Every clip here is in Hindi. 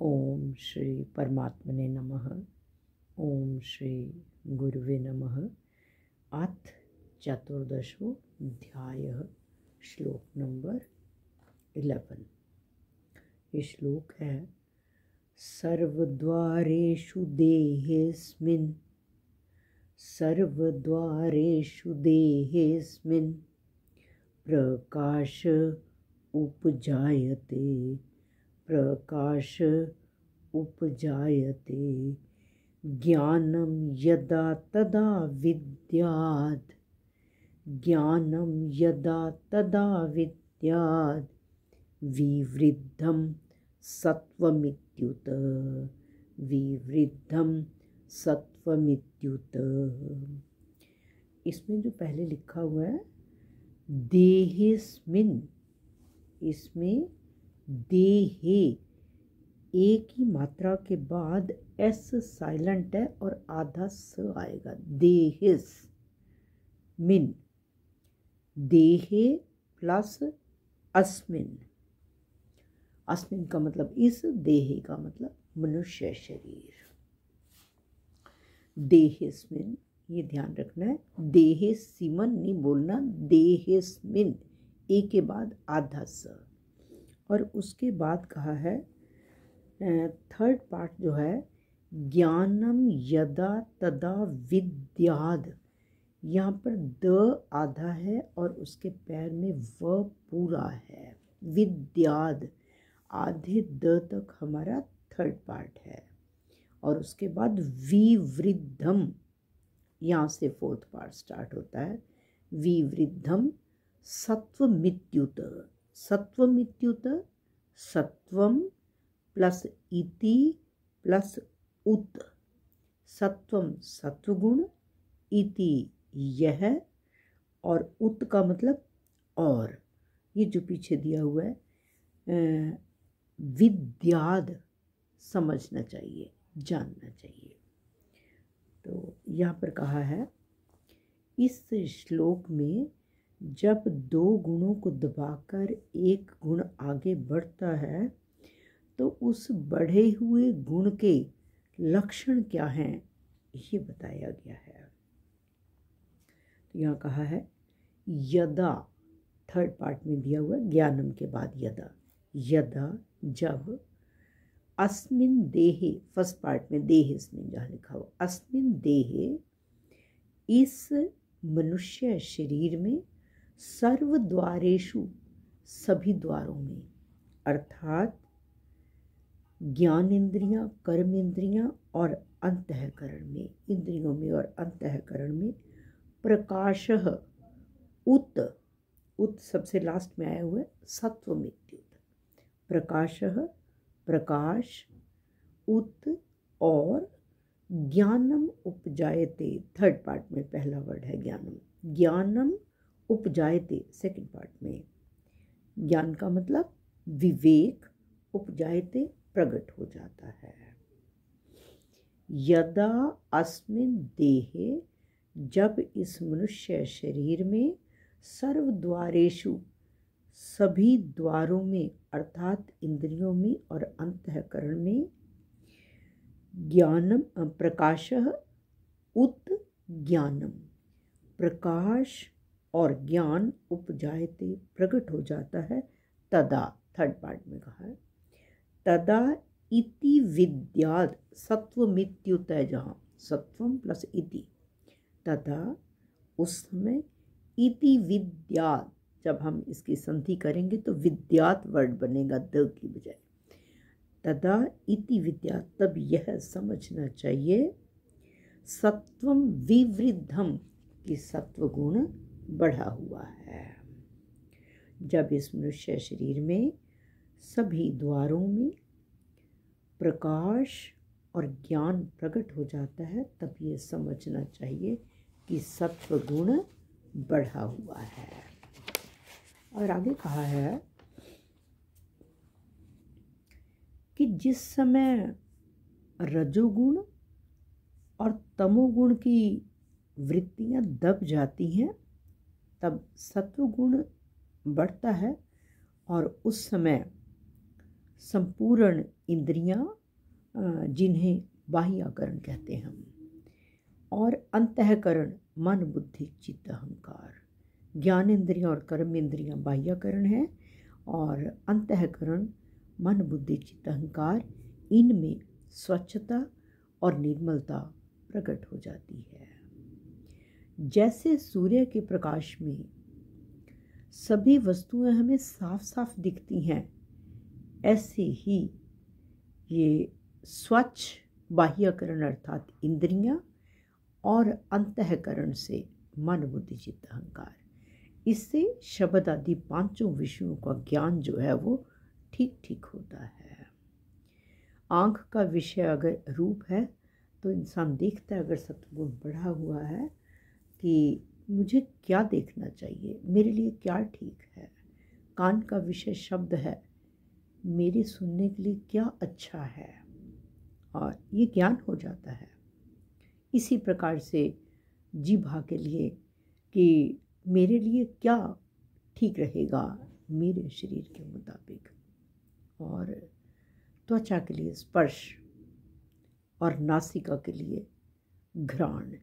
ओम श्री परमात्मने नमः। ओम श्री गुरुवे नमः। अथ चतुर्दशो अध्याय, श्लोक नंबर इलेवन। ये श्लोक है, सर्वद्वारेषु देहेऽस्मिन् सर्वद्वारेषु देहेऽस्मिन् प्रकाश उपजायते। प्रकाश उपजायते। ज्ञानं यदा तदा विद्याद्। ज्ञानं यदा तदा विद्याद्। विवृद्धं सत्वमित्युत विवृद्धं सत्वमित्युत इसमें जो पहले लिखा हुआ है, देहिस्मिन। इसमें एक ही मात्रा के बाद एस साइलेंट है और आधा स आएगा। देहिस मिन। देहे प्लस अस्मिन। अस्मिन का मतलब इस देहे का मतलब मनुष्य शरीर। देहिस्मिन ये ध्यान रखना है देहे सिमन नहीं बोलना देहिस्मिन ए के बाद आधा स। और उसके बाद कहा है थर्ड पार्ट जो है, ज्ञानम यदा तदा विद्याद। यहाँ पर द आधा है और उसके पैर में व पूरा है। विद्याद। आधे द तक हमारा थर्ड पार्ट है। और उसके बाद विवृद्धम। यहाँ से फोर्थ पार्ट स्टार्ट होता है। विवृद्धम। सत्व मित्युत। सत्वमित्युत सत्वम प्लस इति प्लस उत। सत्वम सत्वगुण, इति यह और उत का मतलब और। ये जो पीछे दिया हुआ है विद्याद समझना चाहिए, जानना चाहिए। तो यहाँ पर कहा है, इस श्लोक में जब दो गुणों को दबाकर एक गुण आगे बढ़ता है तो उस बढ़े हुए गुण के लक्षण क्या हैं, ये बताया गया है। तो यहाँ कहा है, यदा थर्ड पार्ट में दिया हुआ ज्ञानम के बाद यदा। यदा, जब, अस्मिन देहे फ़र्स्ट पार्ट में देह इसमें जहाँ लिखा हुआ, अस्मिन देहे इस मनुष्य शरीर में सर्व द्वारेशु सभी द्वारों में। अर्थात ज्ञान इंद्रियाँ कर्म इंद्रियाँ और अंतकरण में, इंद्रियों में और अंतकरण में प्रकाश उत उत सबसे लास्ट में आया हुआ है सत्व मृत्युत प्रकाश प्रकाश, उत और ज्ञानम उपजायते। थर्ड पार्ट में पहला वर्ड है ज्ञानम। ज्ञानम उपजायते सेकंड पार्ट में। ज्ञान का मतलब विवेक उपजायते प्रकट हो जाता है। यदा अस्मिन देहे, जब इस मनुष्य शरीर में सर्व द्वारेशु सभी द्वारों में, अर्थात इंद्रियों में और अंतकरण में, ज्ञानम प्रकाश उत ज्ञानम। प्रकाश और ज्ञान उपजायते प्रकट हो जाता है। तदा थर्ड पार्ट में कहा है। तदा इति विद्याद, सत्व मित्युत है जहाँ, सत्वम प्लस इति। तदा, उस समय इति विद्यात जब हम इसकी संधि करेंगे तो विद्यात वर्ड बनेगा, द की बजाय। तदा इति विद्या तब यह समझना चाहिए, सत्वम विवृद्धम, कि सत्व गुण बढ़ा हुआ है। जब इस मनुष्य शरीर में सभी द्वारों में प्रकाश और ज्ञान प्रकट हो जाता है, तब ये समझना चाहिए कि सत्व गुण बढ़ा हुआ है। और आगे कहा है कि जिस समय रजोगुण और तमोगुण की वृत्तियाँ दब जाती हैं तब सत्वगुण बढ़ता है और उस समय संपूर्ण इंद्रियाँ जिन्हें बाह्याकरण कहते हैं हम, और अंतकरण, मन, बुद्धि, चित्त, अहंकार। ज्ञान इंद्रियाँ और कर्म इंद्रियाँ बाह्यकरण है और अंतकरण, मन, बुद्धि, चित्त, अहंकार, इनमें स्वच्छता और निर्मलता प्रकट हो जाती है। जैसे सूर्य के प्रकाश में, सभी वस्तुएँ हमें साफ़ साफ़ दिखती हैं। ऐसे ही ये स्वच्छ बाह्यकरण अर्थात इंद्रियाँ और अंतकरण से मन, बुद्धि, चित्त, अहंकार। इससे शब्द आदि पाँचों विषयों का ज्ञान जो है वो ठीक ठीक होता है। आँख का विषय अगर रूप है तो इंसान देखता है अगर सत्गुण बढ़ा हुआ है कि मुझे क्या देखना चाहिए? मेरे लिए क्या ठीक है? कान का विषय शब्द है। मेरे सुनने के लिए क्या अच्छा है? और ये ज्ञान हो जाता है। इसी प्रकार से जीभा के लिए कि मेरे लिए क्या ठीक रहेगा मेरे शरीर के मुताबिक। और त्वचा के लिए स्पर्श और नासिका के लिए घ्राण।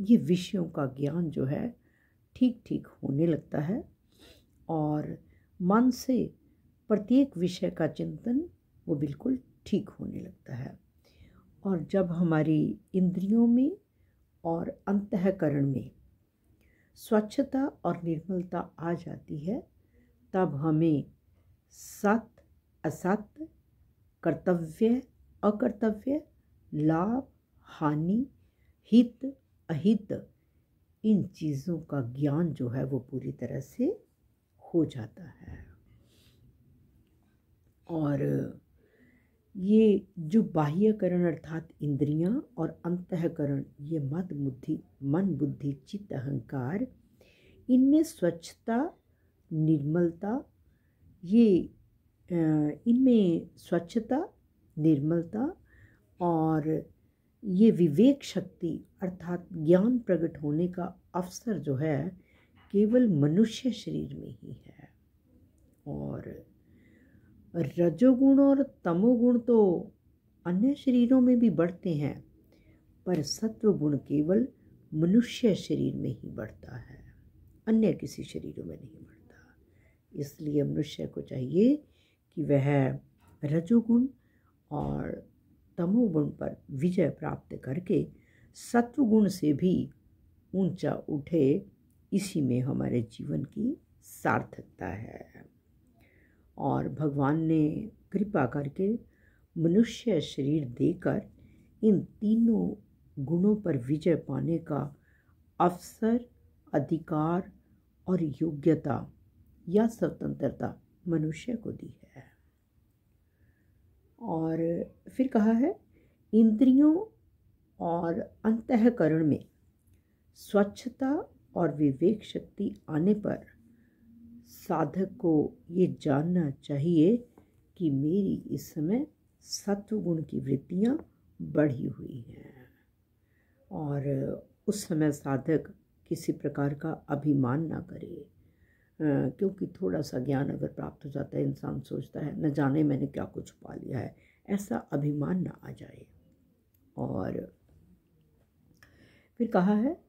ये विषयों का ज्ञान जो है ठीक ठीक होने लगता है और मन से प्रत्येक विषय का चिंतन वो बिल्कुल ठीक होने लगता है। और जब हमारी इंद्रियों में और अंतकरण में स्वच्छता और निर्मलता आ जाती है, तब हमें सत्य असत्य कर्तव्य, अकर्तव्य, लाभ, हानि, हित अहित, इन चीज़ों का ज्ञान जो है वो पूरी तरह से हो जाता है। और ये जो बाह्यकरण अर्थात इंद्रियाँ और अंतकरण, ये मत बुद्धि, मन बुद्धि, चित्त अहंकार, इनमें स्वच्छता, निर्मलता, ये इनमें स्वच्छता, निर्मलता और ये विवेक शक्ति अर्थात ज्ञान प्रकट होने का अवसर जो है, केवल मनुष्य शरीर में ही है। और रजोगुण और तमोगुण तो अन्य शरीरों में भी बढ़ते हैं, पर सत्व गुण केवल मनुष्य शरीर में ही बढ़ता है, अन्य किसी शरीरों में नहीं बढ़ता। इसलिए मनुष्य को चाहिए कि वह रजोगुण और तमोगुण पर विजय प्राप्त करके सत्वगुण से भी ऊँचा उठे, इसी में हमारे जीवन की सार्थकता है। और भगवान ने कृपा करके मनुष्य शरीर देकर इन तीनों गुणों पर विजय पाने का अवसर, अधिकार और योग्यता या स्वतंत्रता मनुष्य को दी। है और फिर कहा है, इंद्रियों और अंतकरण में स्वच्छता और विवेक शक्ति आने पर साधक को ये जानना चाहिए कि मेरी इस समय सत्वगुण की वृत्तियाँ बढ़ी हुई हैं। और उस समय साधक किसी प्रकार का अभिमान ना करे। क्योंकि थोड़ा सा ज्ञान अगर प्राप्त हो जाता है, इंसान सोचता है, न जाने मैंने क्या कुछ पा लिया है। ऐसा अभिमान ना आ जाए। और फिर कहा है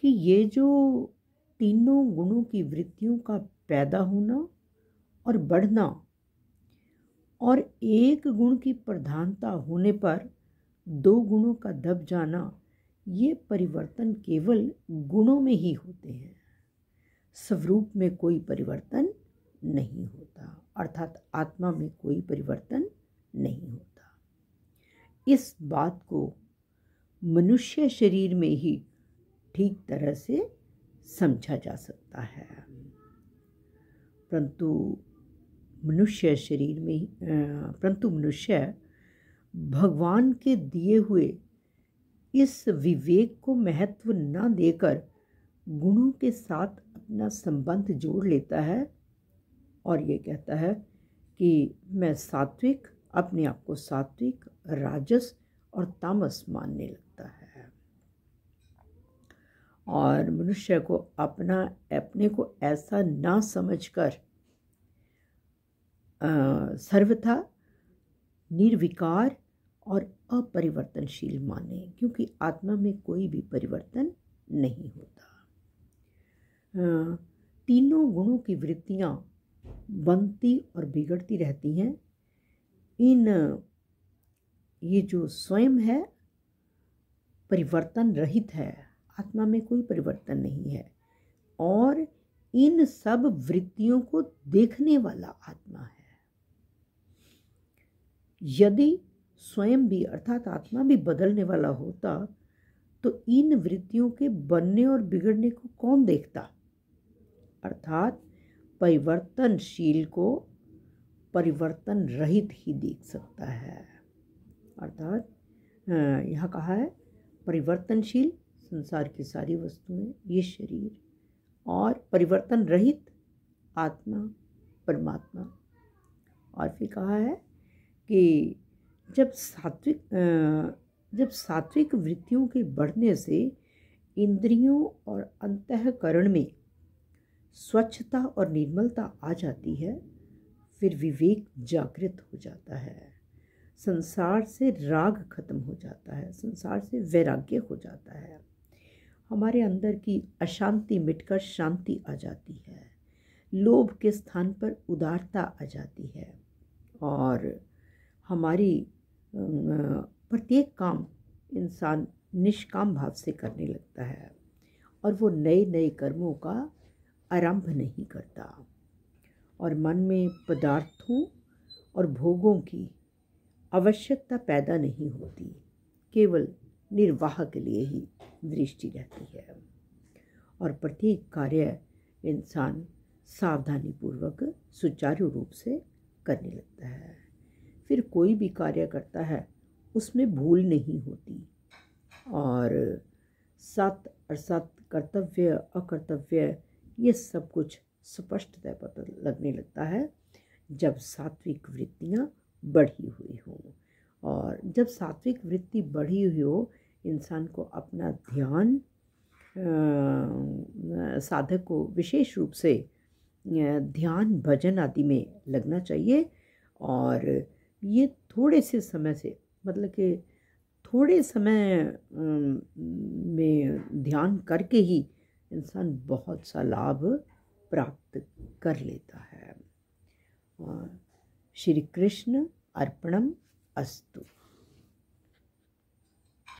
कि ये जो तीनों गुणों की वृत्तियों का पैदा होना और बढ़ना और एक गुण की प्रधानता होने पर दो गुणों का दब जाना, ये परिवर्तन केवल गुणों में ही होते हैं। स्वरूप में कोई परिवर्तन नहीं होता, अर्थात आत्मा में कोई परिवर्तन नहीं होता। इस बात को मनुष्य शरीर में ही ठीक तरह से समझा जा सकता है। परंतु मनुष्य शरीर में परंतु मनुष्य भगवान के दिए हुए इस विवेक को महत्व न देकर गुणों के साथ अपना संबंध जोड़ लेता है और ये कहता है कि मैं सात्विक, अपने आप को सात्विक, राजस और तामस मानने लगता है। और मनुष्य को अपना, अपने को ऐसा ना समझकर सर्वथा निर्विकार और अपरिवर्तनशील माने, क्योंकि आत्मा में कोई भी परिवर्तन नहीं होता। तीनों गुणों की वृत्तियाँ बनती और बिगड़ती रहती हैं। इन, ये जो स्वयं है, परिवर्तन रहित है। आत्मा में कोई परिवर्तन नहीं है। और इन सब वृत्तियों को देखने वाला आत्मा है। यदि स्वयं भी, अर्थात आत्मा भी बदलने वाला होता तो इन वृत्तियों के बनने और बिगड़ने को कौन देखता? अर्थात परिवर्तनशील को परिवर्तन रहित ही देख सकता है। अर्थात यहाँ कहा है, परिवर्तनशील संसार की सारी वस्तुएँ, ये शरीर और परिवर्तन रहित आत्मा, परमात्मा। और फिर कहा है कि जब सात्विक जब सात्विक वृत्तियों के बढ़ने से इंद्रियों और अंतकरण में स्वच्छता और निर्मलता आ जाती है, फिर विवेक जागृत हो जाता है। संसार से राग खत्म हो जाता है, संसार से वैराग्य हो जाता है। हमारे अंदर की अशांति मिटकर शांति आ जाती है। लोभ के स्थान पर उदारता आ जाती है और हमारी प्रत्येक काम इंसान निष्काम भाव से करने लगता है और वो नए नए कर्मों का आरंभ नहीं करता। और मन में पदार्थों और भोगों की आवश्यकता पैदा नहीं होती, केवल निर्वाह के लिए ही दृष्टि रहती है। और प्रत्येक कार्य इंसान सावधानीपूर्वक, सुचारू रूप से करने लगता है। फिर कोई भी कार्य करता है, उसमें भूल नहीं होती। और सत और सत कर्तव्य, अकर्तव्य ये सब कुछ स्पष्टतः पता, लगने लगता है, जब सात्विक वृत्तियाँ बढ़ी हुई हों। और जब सात्विक वृत्ति बढ़ी हुई हो, इंसान को अपना ध्यान साधक को विशेष रूप से ध्यान, भजन आदि में लगना चाहिए। और ये थोड़े से समय से मतलब कि थोड़े समय में ध्यान करके ही इंसान बहुत सा लाभ प्राप्त कर लेता है। श्री कृष्ण अर्पणम अस्तु।